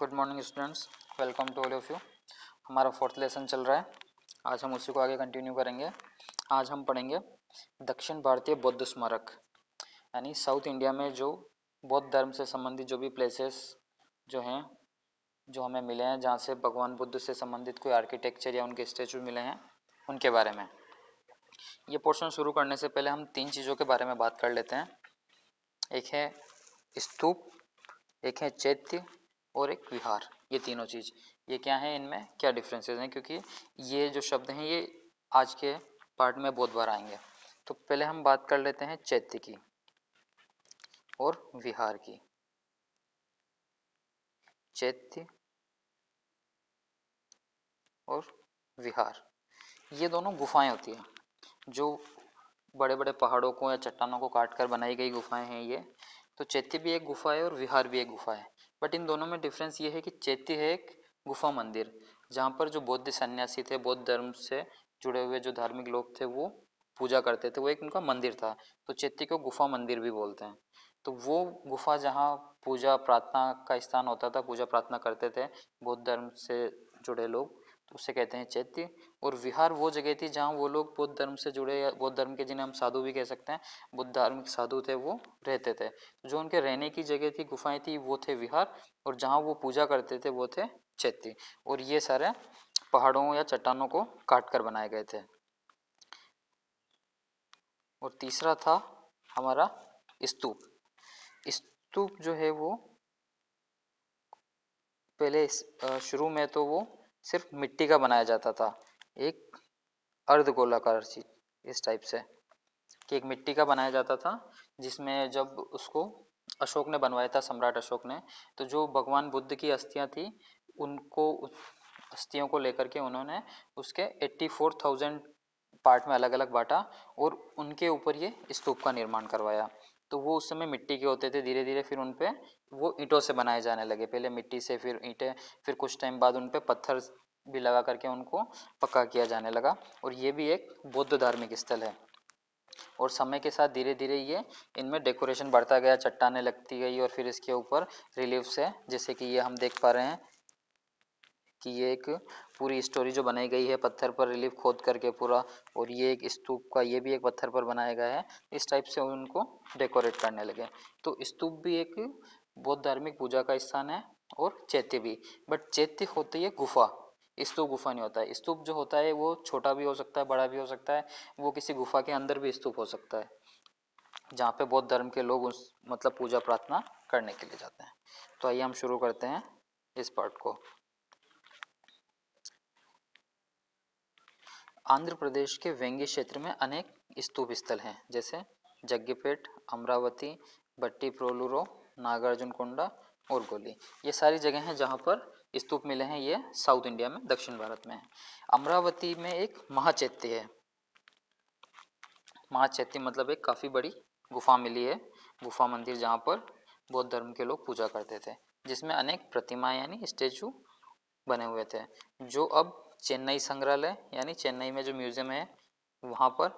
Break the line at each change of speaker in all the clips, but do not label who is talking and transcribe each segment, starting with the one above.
Good morning students welcome to all of you हमारा fourth lesson चल रहा है। आज हम उसी को आगे कंटिन्यू करेंगे। आज हम पढ़ेंगे दक्षिण भारतीय बौद्ध स्मारक। यानी साउथ इंडिया में जो बौद्ध धर्म से संबंधित जो भी प्लेसेस जो हैं, जो हमें मिले हैं, जहाँ से भगवान बुद्ध से संबंधित कोई आर्किटेक्चर या उनके स्टेचू मिले हैं, उनके बारे में। ये पोर्शन शुरू करने से पहले हम तीन चीज़ों के बारे में बात कर लेते हैं। एक है स्तूप, एक है चैत्य और एक विहार, ये तीनों चीज़। ये क्या है इनमें? क्या डिफरेंसेस हैं? क्योंकि ये जो शब्द हैं, ये आज के पार्ट में बहुत बार आएँगे। तो पहले हम बात कर लेते हैं चैत्य की और विहार की। चैत्य और विहार, ये दोनों गुफाएँ होती हैं, जो बड़े बड़े पहाड़ों को या चट्टानों को काट कर बनाई गई गुफाएँ हैं ये। तो चैत्य भी एक गुफा है और विहार भी एक गुफा है। बट इन दोनों में डिफरेंस ये है कि चैत्य है एक गुफा मंदिर, जहाँ पर जो बौद्ध सन्यासी थे, बौद्ध धर्म से जुड़े हुए जो धार्मिक लोग थे, वो पूजा करते थे, वो एक उनका मंदिर था। तो चैत्य को गुफा मंदिर भी बोलते हैं। तो वो गुफा जहाँ पूजा प्रार्थना का स्थान होता था पूजा प्रार्थना करते थे, बौद्ध धर्म से जुड़े लोग तो उसे कहते हैं चैत्य। और विहार वो जगह थी जहाँ वो लोग बौद्ध धर्म से जुड़े या बौद्ध धर्म के जिन्हें हम साधु भी कह सकते हैं, बुद्ध धार्मिक साधु थे वो रहते थे। जो उनके रहने की जगह थी, गुफाएँ थी, वो थे विहार और जहाँ वो पूजा करते थे, वो थे चैत्य। और ये सारे पहाड़ों या चट्टानों को काट कर बनाए गए थे। और तीसरा था हमारा स्तूप। स्तूप जो है वो पहले शुरू में तो वो सिर्फ़ मिट्टी का बनाया जाता था, एक अर्ध गोलाकार चीज़ इस टाइप से, कि एक मिट्टी का बनाया जाता था, जिसमें जब उसको अशोक ने बनवाया था, सम्राट अशोक ने तो जो भगवान बुद्ध की अस्थियाँ थी, उनको अस्थियों को लेकर के उन्होंने उसके एट्टी फोर थाउज़ेंड पार्ट में अलग अलग बांटा और उनके ऊपर ये स्तूप का निर्माण करवाया। तो वो उस समय मिट्टी के होते थे धीरे धीरे फिर उन पर वो ईंटों से बनाए जाने लगे। पहले मिट्टी से फिर ईंटें, फिर कुछ टाइम बाद उन पर पत्थर भी लगा करके उनको पक्का किया जाने लगा। और ये भी एक बौद्ध धार्मिक स्थल है। और समय के साथ धीरे धीरे ये इनमें डेकोरेशन बढ़ता गया, चट्टाने लगती गई और फिर इसके ऊपर रिलीफ से, जैसे कि ये हम देख पा रहे हैं कि ये एक पूरी स्टोरी जो बनाई गई है, पत्थर पर रिलीफ खोद करके पूरा, और ये एक स्तूप का, ये भी एक पत्थर पर बनाया गया है, इस टाइप से उनको डेकोरेट करने लगे तो स्तूप भी एक बौद्ध धार्मिक पूजा का स्थान है, और चैत्य भी। बट चैत्य होती है गुफा। स्तूप गुफा नहीं होता है। स्तूप जो होता है, वो छोटा भी हो सकता है, बड़ा भी हो सकता है, वो किसी गुफा के अंदर भी स्तूप हो सकता है, जहाँ पे बौद्ध धर्म के लोग उस मतलब पूजा प्रार्थना करने के लिए जाते हैं। तो आइए हम शुरू करते हैं इस पार्ट को। आंध्र प्रदेश के वेंगी क्षेत्र में अनेक स्तूप स्थल हैं, जैसे जग्गीपेट, अमरावती, बट्टी प्रोलूरो, नागार्जुन कोंडा और गोली ये सारी जगह हैं जहाँ पर स्तूप मिले हैं, ये साउथ इंडिया में, दक्षिण भारत में है। अमरावती में एक महाचैत्य है। महाचैत्य मतलब एक काफ़ी बड़ी गुफा मिली है, गुफा मंदिर जहाँ पर बौद्ध धर्म के लोग पूजा करते थे, जिसमें अनेक प्रतिमाएँ यानी स्टेचू बने हुए थे, जो अब चेन्नई संग्रहालय, यानी चेन्नई में जो म्यूज़ियम है, वहाँ पर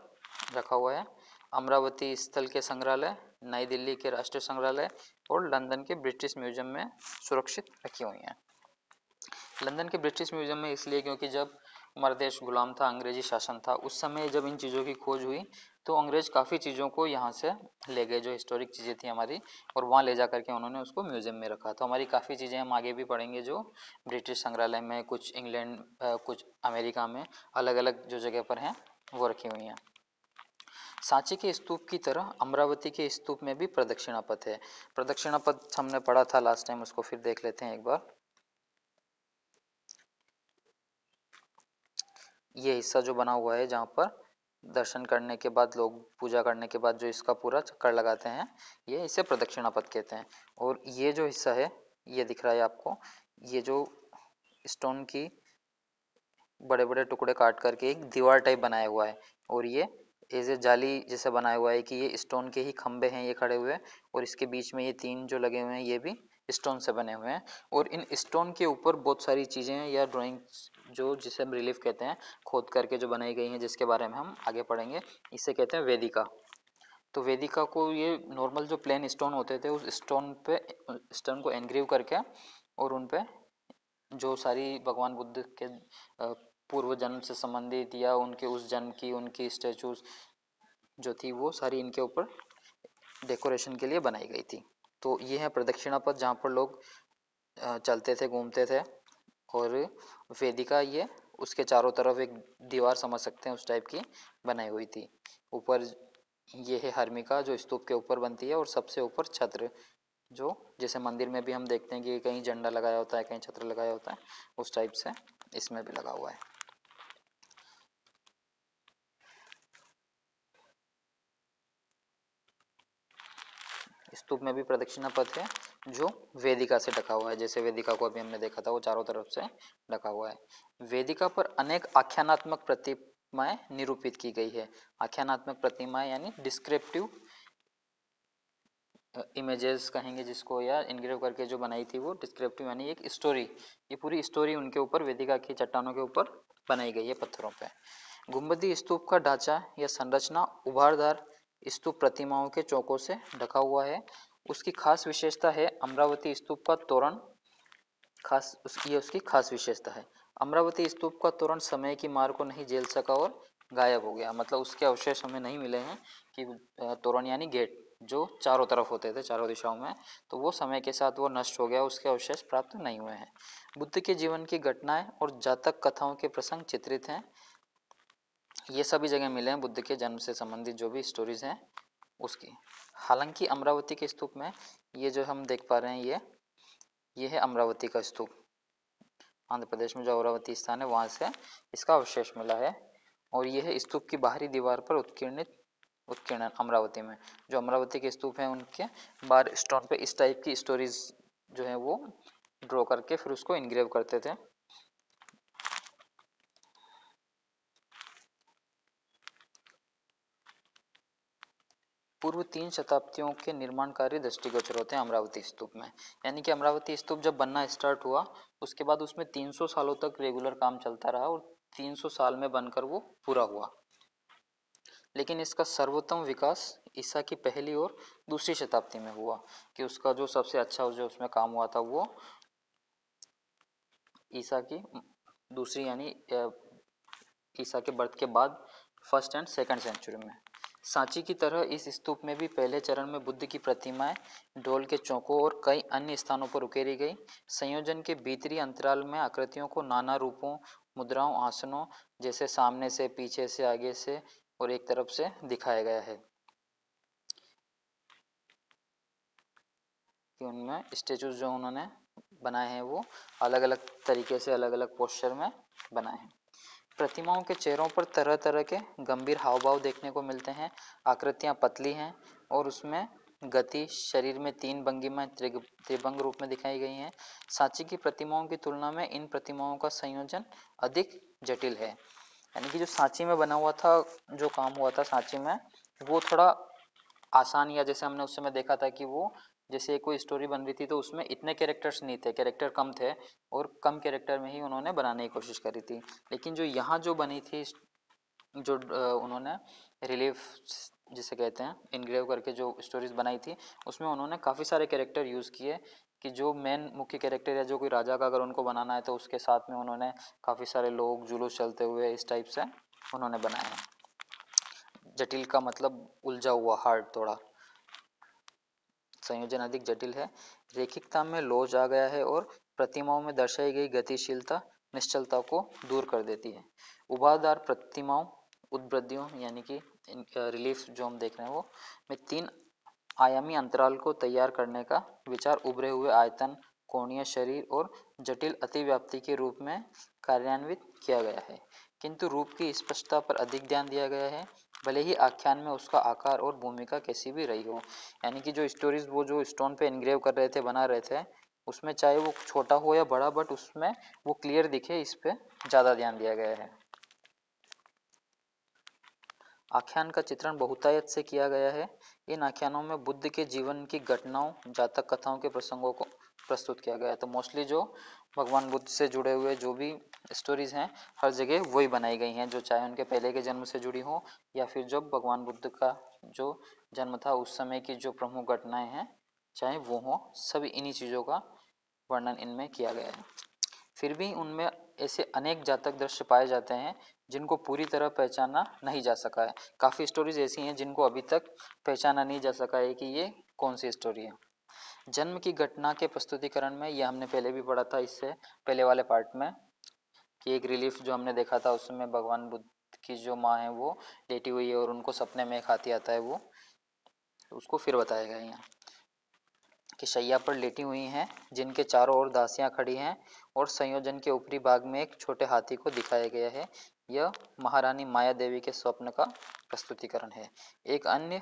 रखा हुआ है। अमरावती स्थल के संग्रहालय, नई दिल्ली के राष्ट्रीय संग्रहालय और लंदन के ब्रिटिश म्यूज़ियम में सुरक्षित रखी हुई हैं। लंदन के ब्रिटिश म्यूज़ियम में इसलिए क्योंकि जब हमारा देश गुलाम था, अंग्रेज़ी शासन था, उस समय जब इन चीज़ों की खोज हुई तो अंग्रेज़ काफ़ी चीज़ों को यहाँ से ले गए, जो हिस्टोरिक चीज़ें थी हमारी, और वहाँ ले जा करके उन्होंने उसको म्यूज़ियम में रखा। तो हमारी काफ़ी चीज़ें हम आगे भी पढ़ेंगे, जो ब्रिटिश संग्रहालय में, कुछ इंग्लैंड कुछ अमेरिका में अलग अलग जो जगह पर हैं, वो रखी हुई हैं। सांची के स्तूप की तरह अमरावती के स्तूप में भी प्रदक्षिणा पथ है। प्रदक्षिणा पथ हमने पढ़ा था लास्ट टाइम उसको फिर देख लेते हैं एक बार। ये हिस्सा जो बना हुआ है जहाँ पर दर्शन करने के बाद लोग, पूजा करने के बाद जो इसका पूरा चक्कर लगाते हैं, ये इसे प्रदक्षिणा पथ कहते हैं। और ये जो हिस्सा है, ये दिख रहा है आपको, ये जो स्टोन की बड़े बड़े टुकड़े काट करके एक दीवार टाइप बनाया हुआ है। और ये एज ए जाली जैसे बनाया हुआ है कि ये स्टोन के ही खंबे हैं, ये खड़े हुए और इसके बीच में ये तीन जो लगे हुए हैं, ये भी स्टोन से बने हुए हैं। और इन स्टोन के ऊपर बहुत सारी चीज़ें या ड्राइंग जो जिसे हम रिलीफ कहते हैं, खोद करके जो बनाई गई हैं, जिसके बारे में हम आगे पढ़ेंगे, इसे कहते हैं वेदिका। तो वेदिका को ये नॉर्मल जो प्लेन स्टोन होते थे, उस स्टोन पे स्टोन को एनग्रीव करके और उन पे जो सारी भगवान बुद्ध के पूर्व जन्म से संबंधित या उनके उस जन्म की, उनकी स्टेचूज जो थी, वो सारी इनके ऊपर डेकोरेशन के लिए बनाई गई थी। तो ये है प्रदक्षिणा पथ जहाँ पर लोग चलते थे, घूमते थे। और वेदिका ये, उसके चारों तरफ़ एक दीवार समझ सकते हैं उस टाइप की बनाई हुई थी। ऊपर ये है हर्मिका जो स्तूप के ऊपर बनती है और सबसे ऊपर छत्र जो, जैसे मंदिर में भी हम देखते हैं कि कहीं झंडा लगाया होता है, कहीं छत्र लगाया होता है, उस टाइप से इसमें भी लगा हुआ है। स्तूप में भी प्रदक्षिणा पथ है। जो वेदिका से ढका हुआ है, जैसे वेदिका को अभी हमने देखा था, वो चारों तरफ़ से ढका हुआ है। वेदिका पर अनेक आख्यानात्मक प्रतिमाएँ निरूपित की गई है। आख्यानात्मक प्रतिमाएँ यानी डिस्क्रिप्टिव इमेजेस कहेंगे जिसको, या इनग्रेव करके जो बनाई थी वो डिस्क्रिप्टिव यानी एक स्टोरी ये पूरी स्टोरी उनके ऊपर, वेदिका की चट्टानों के ऊपर बनाई गई है पत्थरों पे। गुम्बदी स्तूप का ढांचा या संरचना उभारदार स्तूप प्रतिमाओं के चौकों से ढका हुआ है। उसकी खास विशेषता है अमरावती स्तूप का तोरण। खास उसकी उसकी खास विशेषता है। अमरावती स्तूप का तोरण समय की मार को नहीं झेल सका और गायब हो गया। मतलब उसके अवशेष हमें नहीं मिले हैं कि तोरण यानी गेट जो चारों तरफ़ होते थे, चारों दिशाओं में तो वो समय के साथ वो नष्ट हो गया, उसके अवशेष प्राप्त नहीं हुए हैं। बुद्ध के जीवन की घटनाएँ और जातक कथाओं के प्रसंग चित्रित हैं। ये सभी जगह मिले हैं बुद्ध के जन्म से संबंधित जो भी स्टोरीज हैं उसकी। हालाँकि अमरावती के स्तूप में ये जो हम देख पा रहे हैं ये ये है अमरावती का स्तूप। आंध्र प्रदेश में जो अमरावती स्थान है, वहाँ से इसका अवशेष मिला है और यह है स्तूप की बाहरी दीवार पर उत्कीर्णित उत्कीर्णन अमरावती में। जो अमरावती के स्तूप हैं, उनके बार स्टोन पे इस टाइप की स्टोरीज जो है वो ड्रॉ करके फिर उसको इनग्रेव करते थे। पूर्व तीन शताब्दियों के निर्माण कार्य दृष्टिगोचर होते हैं अमरावती स्तूप में। यानी कि अमरावती स्तूप जब बनना स्टार्ट हुआ, उसके बाद उसमें 300 सालों तक रेगुलर काम चलता रहा और 300 साल में बनकर वो पूरा हुआ। लेकिन इसका सर्वोत्तम विकास ईसा की पहली और दूसरी शताब्दी में हुआ कि उसका जो सबसे अच्छा जो उसमें काम हुआ था वो ईसा की दूसरी यानी ईसा के बर्थ के बाद फ़र्स्ट एंड सेकंड सेंचुरी में। सांची की तरह इस स्तूप में भी पहले चरण में बुद्ध की प्रतिमाएँ डोल के चौकों और कई अन्य स्थानों पर उकेरी गई। संयोजन के भीतरी अंतराल में आकृतियों को नाना रूपों, मुद्राओं, आसनों जैसे सामने से, पीछे से, आगे से और एक तरफ़ से दिखाया गया है। कि उनमें स्टेचूज जो उन्होंने बनाए हैं वो अलग अलग तरीके से अलग अलग पोस्चर में बनाए हैं। प्रतिमाओं के चेहरों पर तरह तरह के गंभीर हाव भाव देखने को मिलते हैं। आकृतियाँ पतली हैं और उसमें गति शरीर में तीन भंगिमा त्रिभंग रूप में दिखाई गई हैं। सांची की प्रतिमाओं की तुलना में इन प्रतिमाओं का संयोजन अधिक जटिल है। यानी कि जो सांची में बना हुआ था, जो काम हुआ था सांची में, वो थोड़ा आसान या जैसे हमने उस समय देखा था कि वो जैसे कोई स्टोरी बन रही थी तो उसमें इतने कैरेक्टर्स नहीं थे कैरेक्टर कम थे और कम कैरेक्टर में ही उन्होंने बनाने की कोशिश करी थी। लेकिन जो यहाँ जो बनी थी, जो उन्होंने रिलीफ जिसे कहते हैं इनग्रेव करके जो स्टोरीज बनाई थी, उसमें उन्होंने काफ़ी सारे कैरेक्टर यूज़ किए कि जो मेन मुख्य कैरेक्टर या जो कोई राजा का अगर उनको बनाना है तो उसके साथ में उन्होंने काफ़ी सारे लोग, जुलूस चलते हुए इस टाइप से उन्होंने बनाए हैं जटिल का मतलब उलझा हुआ हार्ड थोड़ा। संयोजन अधिक जटिल है। रेखिकता में लोज आ गया है और प्रतिमाओं में दर्शाई गई गतिशीलता निश्चलता को दूर कर देती है। उभारदार प्रतिमाओं उद्वृद्धियों यानी कि रिलीफ जो हम देख रहे हैं वो, में तीन आयामी अंतराल को तैयार करने का विचार उभरे हुए आयतन, कोणीय शरीर और जटिल अतिव्याप्ति के रूप में कार्यान्वित किया गया है। किंतु रूप की स्पष्टता पर अधिक ध्यान दिया गया है भले ही आख्यान में उसका आकार और भूमिका कैसी भी रही हो, यानी कि जो स्टोरीज वो जो स्टोन पे इनग्रेव कर रहे थे, बना रहे थे, उसमें चाहे वो छोटा हो या बड़ा बट उसमें वो क्लियर दिखे, इस पर ज़्यादा ध्यान दिया गया है। आख्यान का चित्रण बहुतायत से किया गया है। इन आख्यानों में बुद्ध के जीवन की घटनाओं, जातक कथाओं के प्रसंगों को प्रस्तुत किया गया है। तो मोस्टली जो भगवान बुद्ध से जुड़े हुए जो भी स्टोरीज हैं, हर जगह वही बनाई गई हैं, जो चाहे उनके पहले के जन्म से जुड़ी हो या फिर जब भगवान बुद्ध का जो जन्म था, उस समय की जो प्रमुख घटनाएँ हैं, चाहे वो हो सभी इन्हीं चीज़ों का वर्णन इनमें किया गया है। फिर भी उनमें ऐसे अनेक जातक दृश्य पाए जाते हैं, जिनको पूरी तरह पहचाना नहीं जा सका है। काफ़ी स्टोरीज ऐसी हैं जिनको अभी तक पहचाना नहीं जा सका है कि ये कौन सी स्टोरी है। जन्म की घटना के प्रस्तुतिकरण में ये हमने पहले भी पढ़ा था इससे, पहले वाले पार्ट में, कि एक रिलीफ जो हमने देखा था उसमें भगवान बुद्ध की जो माँ है वो लेटी हुई है और उनको सपने में हाथी आता है वो, उसको फिर बताया गया यहाँ, कि शैया पर लेटी हुई हैं, जिनके चारों ओर दासियाँ खड़ी हैं और संयोजन के ऊपरी भाग में एक छोटे हाथी को दिखाया गया है। यह महारानी माया देवी के स्वप्न का प्रस्तुतिकरण है। एक अन्य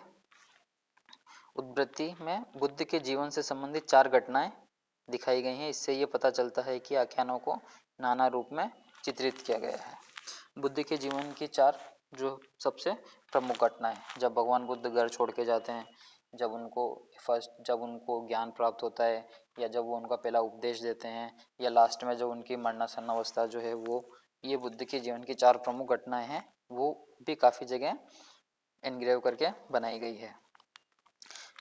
उद्वृत्ति में बुद्ध के जीवन से संबंधित चार घटनाएँ दिखाई गई हैं। इससे ये पता चलता है कि आख्यानों को नाना रूप में चित्रित किया गया है। बुद्ध के जीवन की चार जो सबसे प्रमुख घटनाएँ जब भगवान बुद्ध घर छोड़ के जाते हैं, जब उनको फ़र्स्ट जब उनको ज्ञान प्राप्त होता है, या जब वो उनका पहला उपदेश देते हैं, या लास्ट में जब उनकी मरणासन अवस्था जो है वो, ये बुद्ध के जीवन की चार प्रमुख घटनाएँ हैं, वो भी काफ़ी जगह इनग्रेव करके बनाई गई है।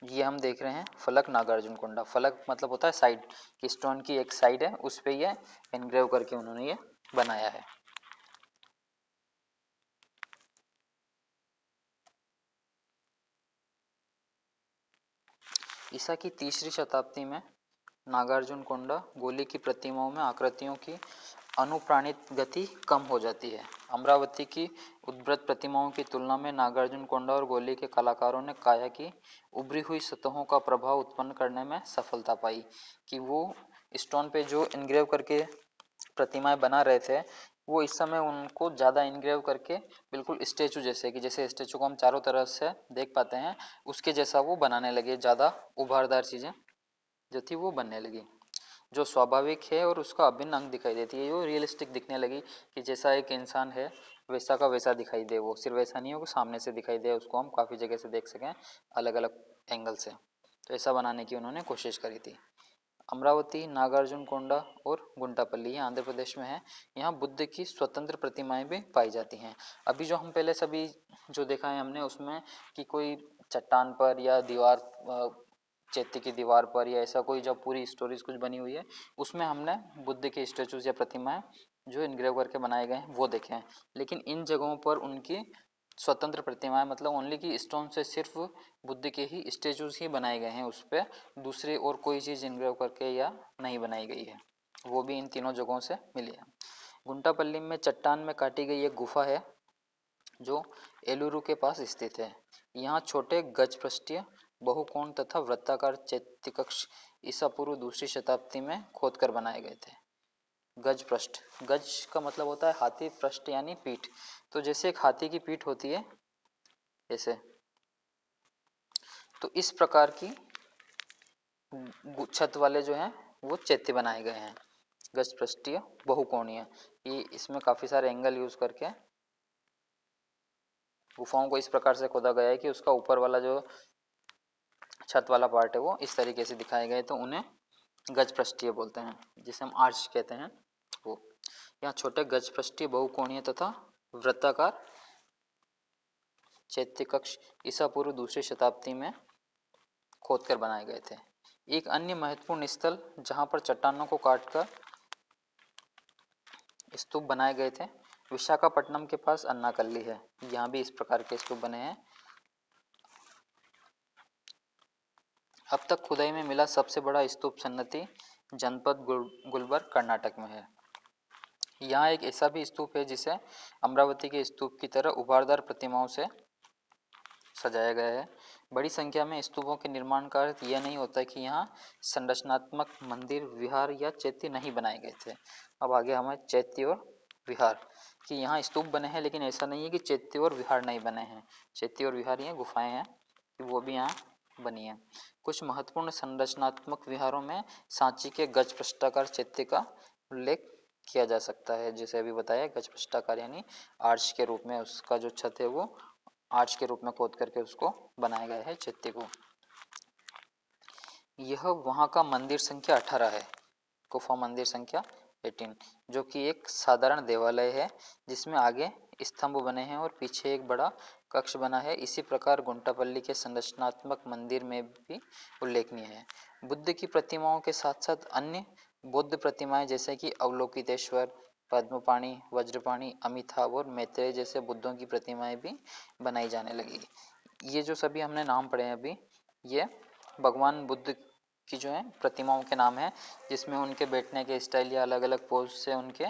ये हम देख रहे हैं फलक नागार्जुन कुंडा फलक मतलब होता है साइड, कि स्टोन की एक साइड है, उस पर ये इनग्रेव करके उन्होंने ये बनाया है। ईसा की तीसरी शताब्दी में नागार्जुन कोंडा गोली की प्रतिमाओं में आकृतियों की अनुप्राणित गति कम हो जाती है। अमरावती की उद्भ्रत प्रतिमाओं की तुलना में नागार्जुन कोंडा और गोली के कलाकारों ने काया की उभरी हुई सतहों का प्रभाव उत्पन्न करने में सफलता पाई कि वो स्टोन पे जो इनग्रेव करके प्रतिमाएँ बना रहे थे, वो इस समय उनको ज़्यादा इनग्रेव करके बिल्कुल स्टेचू जैसे कि जैसे स्टेचू को हम चारों तरफ़ से देख पाते हैं, उसके जैसा वो बनाने लगे, ज़्यादा उभारदार चीज़ें जो थी वो बनने लगी। जो स्वाभाविक है और उसका अभिन्न अंग दिखाई देती है। वो रियलिस्टिक दिखने लगी कि जैसा एक इंसान है, वैसा का वैसा दिखाई दे। वो सिर्फ़ वैसा नहीं हो कि सामने से दिखाई दे उसको। हम काफ़ी जगह से देख सकें अलग अलग एंगल से। तो ऐसा बनाने की उन्होंने कोशिश करी थी। अमरावती, नागार्जुन कोंडा और गुंटापल्ली ये आंध्र प्रदेश में है। यहाँ बुद्ध की स्वतंत्र प्रतिमाएँ भी पाई जाती हैं। अभी जो हम पहले सभी जो देखा है हमने, उसमें कि कोई चट्टान पर या दीवार चैत्य की दीवार पर या ऐसा कोई जब पूरी स्टोरीज कुछ बनी हुई है, उसमें हमने बुद्ध के स्टेचूज या प्रतिमाएँ जो इनग्रेव करके बनाए गए हैं, वो देखे हैं। लेकिन इन जगहों पर उनकी स्वतंत्र प्रतिमाएँ मतलब ओनली की स्टोन से सिर्फ़ बुद्ध के ही स्टेचूज ही बनाए गए हैं, उस पर दूसरी और कोई चीज़ इनग्रेव करके या नहीं बनाई गई है। वो भी इन तीनों जगहों से मिली है। गुंटापल्ली में चट्टान में काटी गई एक गुफा है, जो एलुरु के पास स्थित है। यहाँ छोटे गज पृष्ठीय बहुकोण तथा वृत्ताकार चैत्य कक्ष ईसा पूर्व दूसरी शताब्दी में खोदकर बनाए गए थे। गज पृष्ठ। गज का मतलब होता है हाथी पृष्ठ यानी पीठ। तो जैसे एक हाथी की पीठ होती है, ऐसे। तो इस प्रकार की छत वाले जो हैं, वो चैत्य बनाए गए हैं। गज पृष्ठीय, बहुकोणीय। ये इसमें काफ़ी सारे एंगल यूज़ करके गुफाओं को इस प्रकार से खोदा गया है कि उसका ऊपर वाला जो छत वाला पार्ट है वो, इस तरीके से दिखाए गए तो उन्हें गज पृष्ठीय बोलते हैं, जिसे हम आर्च कहते हैं। वो, यहाँ छोटे गज पृष्ठीय, बहुकोणीय तथा वृत्ताकार, चैत्य कक्ष, ईसा पूर्व दूसरी शताब्दी में खोदकर बनाए गए थे। एक अन्य महत्वपूर्ण स्थल, जहाँ पर चट्टानों को काटकर स्तूप बनाए गए थे, विशाखापट्टनम के पास अन्नाकल्ली है। यहाँ भी इस प्रकार के स्तूप बने हैं। अब तक खुदाई में मिला सबसे बड़ा स्तूप सन्नति जनपद गुलबर्ग कर्नाटक में है। यहाँ एक ऐसा भी स्तूप है जिसे अमरावती के स्तूप की तरह उभारदार प्रतिमाओं से सजाया गया है। बड़ी संख्या में स्तूपों के निर्माण का अर्थ यह नहीं होता कि यहाँ संरचनात्मक मंदिर, विहार या चैत्य नहीं बनाए गए थे। अब आगे हमें चैत्य और विहार। कि यहाँ स्तूप बने हैं लेकिन ऐसा नहीं है कि चैत्य और विहार नहीं बने हैं। चैत्य और विहार ये गुफाएँ हैं। कि वो भी यहाँ बनी है। कुछ महत्वपूर्ण संरचनात्मक विहारों में सांची के गज पृष्ठाकार चैत्य का उल्लेख किया जा सकता है। जैसे अभी बताया, गज पृष्ठाकार यानी आर्च के रूप में उसका जो छत है वो आर्च के रूप में खोद करके उसको बनाया गया है चैत्य को। यह वहाँ का मंदिर संख्या अठारह है, गुफा मंदिर संख्या 18 जो कि एक साधारण देवालय है, जिसमें आगे स्तंभ बने हैं और पीछे एक बड़ा कक्ष बना है। इसी प्रकार गुंटापल्ली के संरचनात्मक मंदिर में भी उल्लेखनीय है। बुद्ध की प्रतिमाओं के साथ साथ अन्य बुद्ध प्रतिमाएँ जैसे कि अवलोकितेश्वर, पद्मपाणी, वज्रपाणी, अमिताभ और मैत्रेय जैसे बुद्धों की प्रतिमाएँ भी बनाई जाने लगी। ये जो सभी हमने नाम पढ़े हैं अभी, ये भगवान बुद्ध की जो है, प्रतिमाओं के नाम है, जिसमें उनके बैठने के स्टाइल या अलग अलग पोज से उनके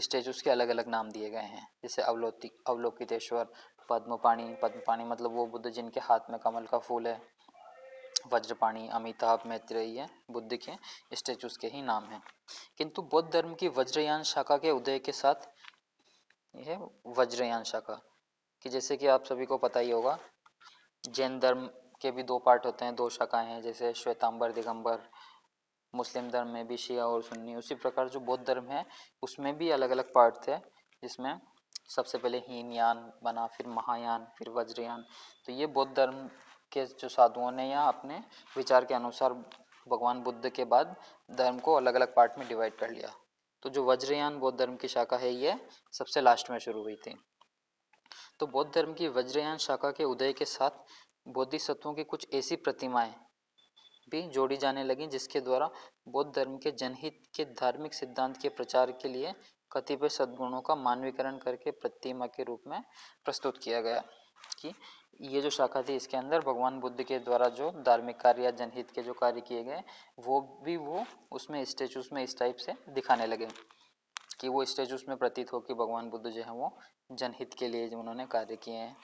स्टेचूज के अलग अलग नाम दिए गए हैं। जैसे अवलोकि अवलोकितेश्वर पद्मपाणी पद्मपाणी मतलब वो बुद्ध जिनके हाथ में कमल का फूल है। वज्रपाणी अमिताभ मैत्रेय बुद्ध के स्टेचूज के ही नाम हैं। किंतु बौद्ध धर्म की वज्रयान शाखा के उदय के साथ यह वज्रयान शाखा, कि जैसे कि आप सभी को पता ही होगा, जैन धर्म के भी दो पार्ट होते हैं, दो शाखाएँ हैं, जैसे श्वेतांबर, दिगंबर, मुस्लिम धर्म में भी शिया और सुन्नी, उसी प्रकार जो बौद्ध धर्म है, उसमें भी अलग अलग पार्ट थे, जिसमें सबसे पहले हीनयान बना, फिर महायान, फिर वज्रयान। तो ये बौद्ध धर्म के जो साधुओं ने या अपने विचार के अनुसार भगवान बुद्ध के बाद धर्म को अलग अलग पार्ट में डिवाइड कर लिया। तो जो वज्रयान बौद्ध धर्म की शाखा है, ये सबसे लास्ट में शुरू हुई थी। तो बौद्ध धर्म की वज्रयान शाखा के उदय के साथ बोधिसत्वों की कुछ ऐसी प्रतिमाएँ भी जोड़ी जाने लगी, जिसके द्वारा बौद्ध धर्म के जनहित के धार्मिक सिद्धांत के प्रचार के लिए कतिपय सद्गुणों का मानवीकरण करके प्रतिमा के रूप में प्रस्तुत किया गया कि ये जो शाखा थी इसके अंदर भगवान बुद्ध के द्वारा जो धार्मिक कार्य या जनहित के जो कार्य किए गए, वो भी वो उसमें स्टेचूज में इस टाइप से दिखाने लगे कि वो स्टेचूस में प्रतीत हो कि भगवान बुद्ध जो है वो जनहित के लिए जो उन्होंने कार्य किए हैं।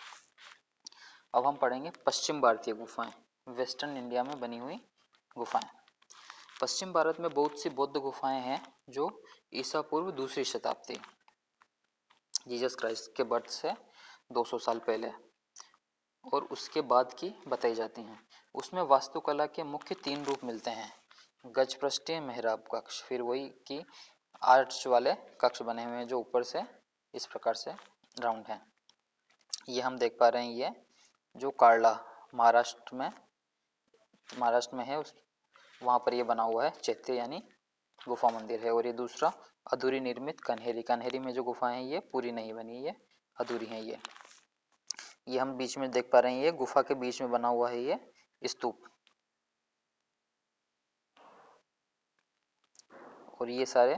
अब हम पढ़ेंगे पश्चिम भारतीय गुफाएँ वेस्टर्न इंडिया में बनी हुई गुफाएँ। पश्चिम भारत में बहुत सी बौद्ध गुफाएँ हैं जो ईसा पूर्व दूसरी शताब्दी जीसस क्राइस्ट के बर्थ से 200 साल पहले और उसके बाद की बताई जाती हैं। उसमें वास्तुकला के मुख्य तीन रूप मिलते हैं। गजपृष्ठीय मेहराब कक्ष, फिर वही की आर्च वाले कक्ष बने हुए हैं जो ऊपर से इस प्रकार से राउंड है। ये हम देख पा रहे हैं ये जो कार्ला महाराष्ट्र में महाराष्ट्र में है, उस वहाँ पर ये बना हुआ है चैत्य यानी गुफा मंदिर है और ये दूसरा अधूरी निर्मित कन्हेरी। कन्हेरी में जो गुफा है, ये पूरी नहीं बनी, ये अधूरी है ये। ये हम बीच में देख पा रहे हैं, ये गुफा के बीच में बना हुआ है ये स्तूप। और ये सारे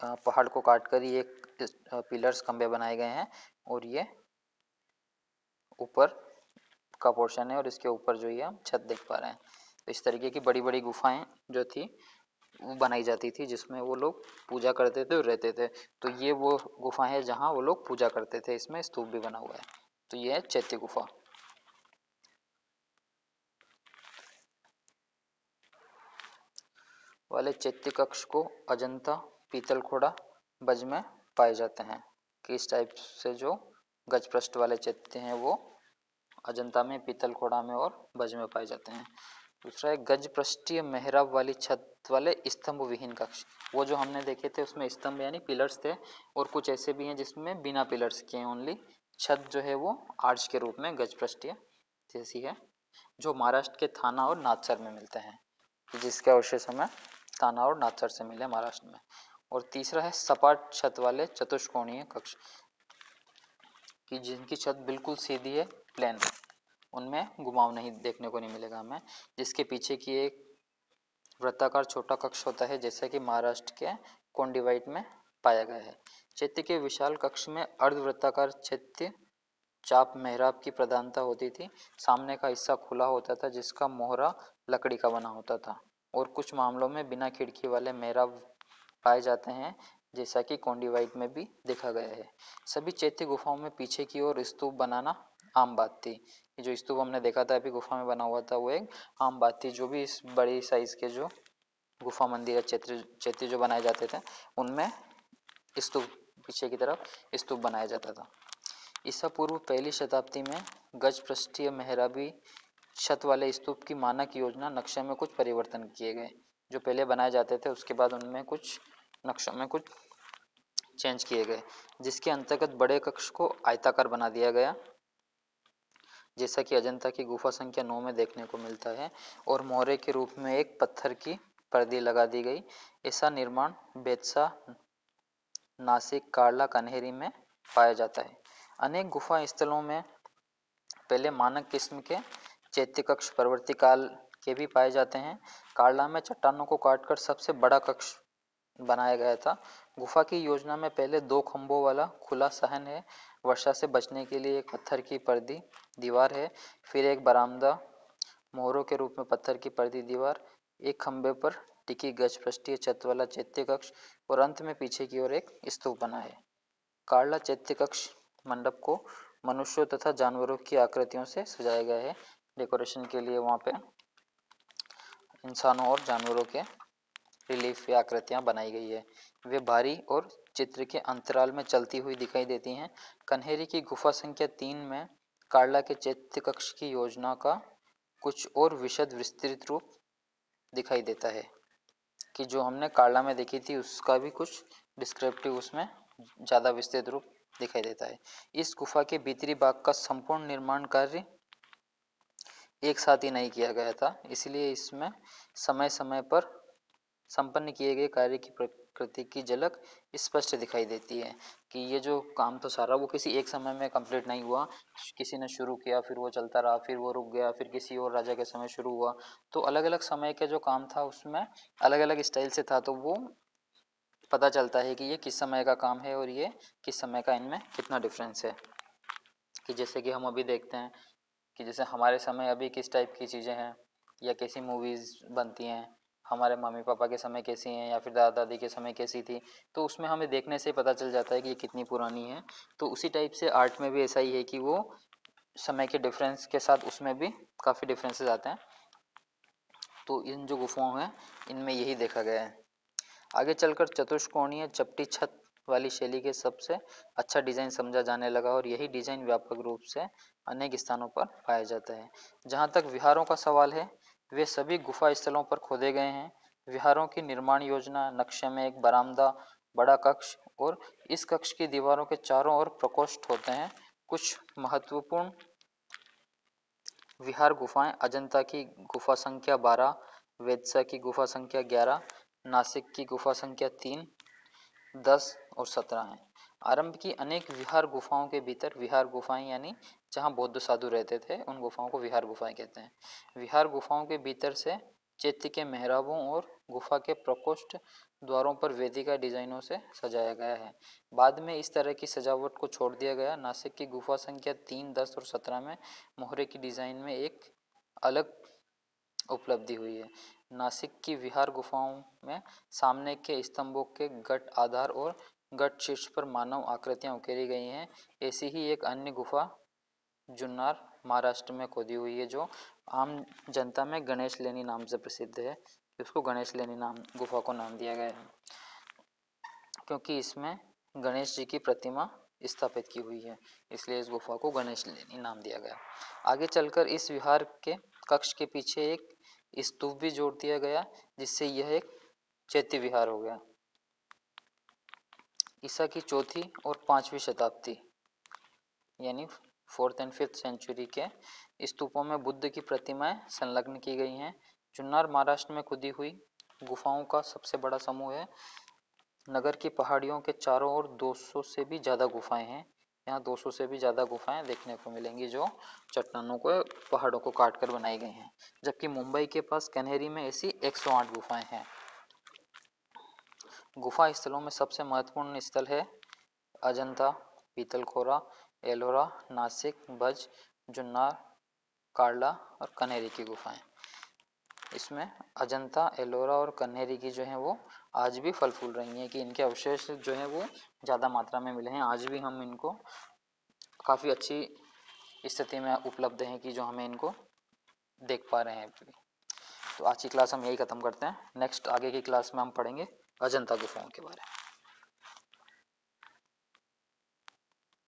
पहाड़ को काट कर ये पिलर्स खंबे बनाए गए हैं और ये ऊपर का पोर्शन है और इसके ऊपर जो ये हम छत देख पा रहे हैं। इस तरीके की बड़ी बड़ी गुफाएँ जो थी, वो बनाई जाती थी, जिसमें वो लोग पूजा करते थे और रहते थे। तो ये वो गुफा है जहाँ वो लोग पूजा करते थे, इसमें स्तूप भी बना हुआ है। तो ये है चैत्य गुफा। वाले चैत्य कक्ष को अजंता पीतल खोड़ा बज में पाए जाते हैं। कि इस टाइप से जो गजपृष्ठ वाले चैत्य हैं वो अजंता में पीतल खोड़ा में और बज में पाए जाते हैं। दूसरा है गज पृष्ठीय मेहराब वाली छत वाले स्तंभ विहीन कक्ष। वो जो हमने देखे थे, उसमें स्तंभ यानी पिलर्स थे और कुछ ऐसे भी हैं जिसमें बिना पिलर्स के ओनली छत जो है वो आर्च के रूप में गज पृष्ठीय जैसी है, जो महाराष्ट्र के थाना और नाथसर में मिलते हैं, जिसके अवशेष हमें थाना और नाथसर से मिले महाराष्ट्र में। और तीसरा है सपाट छत वाले चतुष्कोणीय कक्ष, कि जिनकी छत बिल्कुल सीधी है प्लेन उनमें घुमाव नहीं, देखने को नहीं मिलेगा हमें। जिसके पीछे की एक वृत्ताकार छोटा कक्ष होता है, जैसा कि महाराष्ट्र के कोंडिवाइट में पाया गया है। चैत्य के विशाल कक्ष में अर्धवृत्ताकार चैत्य चाप मेहराब की प्रधानता होती थी। सामने का हिस्सा खुला होता था, जिसका मोहरा लकड़ी का बना होता था। और कुछ मामलों में बिना खिड़की वाले मेहराब पाए जाते हैं, जैसा कि कोंडीवाइट में भी देखा गया है। सभी चैत्य गुफाओं में पीछे की ओर स्तूप बनाना आम बात। थी जो स्तूप हमने देखा था, अभी गुफा में बना हुआ था, वो एक आम बात थी जो भी इस बड़ी साइज़ के जो गुफा मंदिर या चैत्र चैत्य जो बनाए जाते थे, उनमें स्तूप पीछे की तरफ़ स्तूप बनाया जाता था। ईसा पूर्व पहली शताब्दी में गज पृष्ठीय मेहराबी छत वाले स्तूप की मानक योजना नक्शे में कुछ परिवर्तन किए गए, जो पहले बनाए जाते थे, उसके बाद उनमें कुछ नक्शों में कुछ चेंज किए गए, जिसके अंतर्गत बड़े कक्ष को आयताकार बना दिया गया। जैसा कि अजंता की गुफा संख्या नौ में देखने को मिलता है और मोहरे के रूप में एक पत्थर की पर्दी लगा दी गई। ऐसा निर्माण बेतसा नासिक कार्ला कन्हेरी में पाया जाता है। अनेक गुफा स्थलों में पहले मानक किस्म के चैत्य कक्ष परवर्ती काल के भी पाए जाते हैं। कांडला में चट्टानों को काटकर सबसे बड़ा कक्ष बनाया गया था। गुफा की योजना में पहले दो खंभों वाला खुला सहन है। वर्षा से बचने के लिए एक पत्थर की पर्दी दीवार है। फिर एक बरामदा मोहरों के रूप में पत्थर की पर्दी दीवार, एक खंभे पर टिकी गज पृष्ठीय छत वाला चैत्य कक्ष और अंत में पीछे की ओर एक स्तूप बना है। कार्ला चैत्य कक्ष मंडप को मनुष्यों तथा जानवरों की आकृतियों से सजाया गया है। डेकोरेशन के लिए वहाँ पे इंसानों और जानवरों के रिलीफ या आकृतियाँ बनाई गई है। वे भारी और चित्र के अंतराल में चलती हुई दिखाई देती हैं। कन्हेरी की गुफा संख्या तीन में कार्ला के चैत्य कक्ष की योजना का कुछ और विशद विस्तृत रूप दिखाई देता है कि जो हमने कार्ला में देखी थी, उसका भी कुछ डिस्क्रिप्टिव उसमें ज़्यादा विस्तृत रूप दिखाई देता है। इस गुफा के भीतरी भाग का संपूर्ण निर्माण कार्य एक साथ ही नहीं किया गया था, इसलिए इसमें समय समय पर संपन्न किए गए कार्य की प्रकृति की झलक स्पष्ट दिखाई देती है कि ये जो काम तो सारा वो किसी एक समय में कंप्लीट नहीं हुआ। किसी ने शुरू किया, फिर वो चलता रहा, फिर वो रुक गया, फिर किसी और राजा के समय शुरू हुआ। तो अलग अलग समय के जो काम था उसमें अलग अलग स्टाइल से था तो वो पता चलता है कि ये किस समय का काम है और ये किस समय का इनमें कितना डिफरेंस है। कि जैसे कि हम अभी देखते हैं कि जैसे हमारे समय अभी किस टाइप की चीज़ें हैं या कैसी मूवीज़ बनती हैं। हमारे मम्मी पापा के समय कैसी हैं या फिर दादा दादी के समय कैसी थी तो उसमें हमें देखने से पता चल जाता है कि ये कितनी पुरानी है। तो उसी टाइप से आर्ट में भी ऐसा ही है कि वो समय के डिफरेंस के साथ उसमें भी काफ़ी डिफरेंसेस आते हैं। तो इन जो गुफाओं हैं, इनमें यही देखा गया है। आगे चलकर चतुष्कोणीय चपटी छत वाली शैली के सबसे अच्छा डिज़ाइन समझा जाने लगा और यही डिज़ाइन व्यापक रूप से अनेक स्थानों पर पाया जाता है। जहाँ तक विहारों का सवाल है वे सभी गुफा स्थलों पर खोदे गए हैं। विहारों की निर्माण योजना नक्शे में एक बरामदा बड़ा कक्ष और इस कक्ष की दीवारों के चारों ओर प्रकोष्ठ होते हैं। कुछ महत्वपूर्ण विहार गुफाएँ अजंता की गुफा संख्या 12, वेदसा की गुफा संख्या 11, नासिक की गुफा संख्या 3, 10 और 17 हैं। आरंभ की अनेक विहार गुफाओं के भीतर, विहार गुफाएँ यानी जहाँ बौद्ध साधु रहते थे, उन गुफाओं को विहार गुफाएँ कहते हैं। विहार गुफाओं के भीतर से चैत्य के मेहराबों और गुफा के प्रकोष्ठ द्वारों पर वेदिका डिजाइनों से सजाया गया है। बाद में इस तरह की सजावट को छोड़ दिया गया। नासिक की गुफा संख्या तीन, दस और सत्रह में मोहरे की डिज़ाइन में एक अलग उपलब्धि हुई है। नासिक की विहार गुफाओं में सामने के स्तंभों के गट, आधार और गट शीर्ष पर मानव आकृतियाँ उकेरी गई हैं। ऐसी ही एक अन्य गुफा जुन्नार महाराष्ट्र में खोदी हुई है, जो आम जनता में गणेश लेनी नाम से प्रसिद्ध है। उसको गणेश लेनी नाम, गुफा को नाम दिया गया है, क्योंकि इसमें गणेश जी की प्रतिमा स्थापित की हुई है, इसलिए इस गुफा को गणेश लेनी नाम दिया गया। आगे चलकर इस विहार के कक्ष के पीछे एक स्तूप भी जोड़ दिया गया, जिससे यह एक चैत्य विहार हो गया। ईसा की चौथी और पांचवी शताब्दी, यानी फोर्थ एंड फिफ्थ सेंचुरी के स्तूपों में बुद्ध की प्रतिमाएँ संलग्न की गई हैं। चुन्नार महाराष्ट्र में खुदी हुई गुफाओं का सबसे बड़ा समूह है। नगर की पहाड़ियों के चारों ओर 200 से भी ज़्यादा गुफाएँ हैं। यहाँ 200 से भी ज़्यादा गुफाएँ देखने को मिलेंगी जो चट्टानों को, पहाड़ों को काट कर बनाई गई हैं। जबकि मुंबई के पास कन्हेरी में ऐसी 108 गुफाएँ हैं। गुफा स्थलों में सबसे महत्वपूर्ण स्थल है अजंता, पीतलखोरा, एलोरा, नासिक, बज, जुन्नार, कार्ला और कनेरी की गुफाएँ। इसमें अजंता, एलोरा और कन्हेरी की जो है वो आज भी फल फूल रही हैं कि इनके अवशेष जो है वो ज़्यादा मात्रा में मिले हैं। आज भी हम इनको काफ़ी अच्छी स्थिति में उपलब्ध हैं कि जो हमें इनको देख पा रहे हैं। तो आज की क्लास हम यही ख़त्म करते हैं। नेक्स्ट आगे की क्लास में हम पढ़ेंगे। अजंता गुफाओं के बारे में।